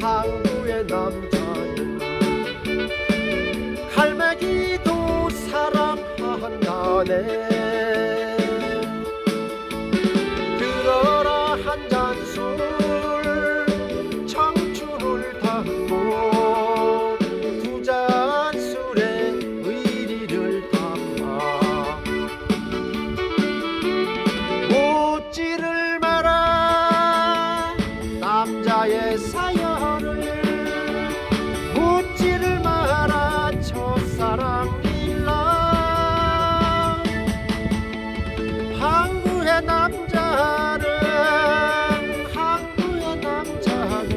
항구의 남자는 갈매기도 사랑한다네 남자는 한국의 남자는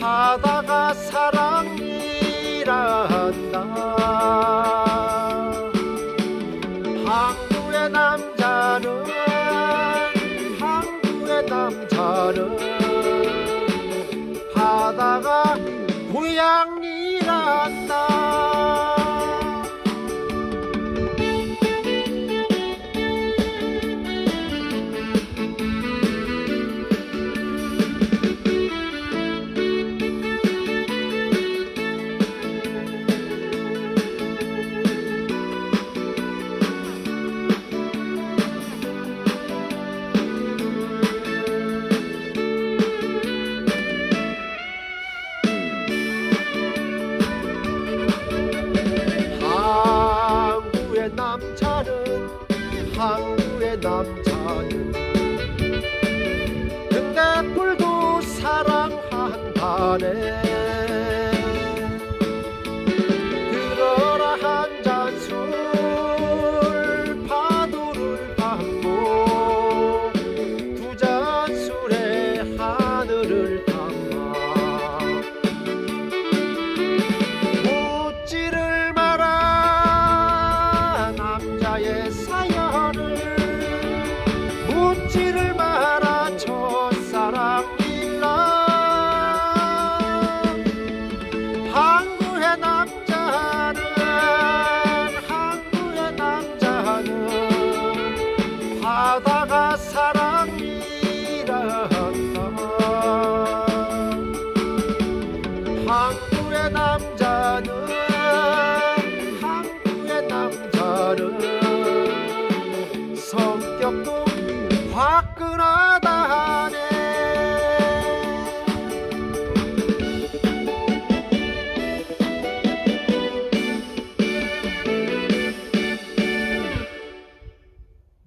바다가 사랑이란다. 한국의 남자는 한국의 남자는 바다가 고향이 가네 그러라 한 잔 술 파도를 담고 두 잔 술에 하늘을 담아 묻지를 마라 남자의 사연을 묻지를 불어다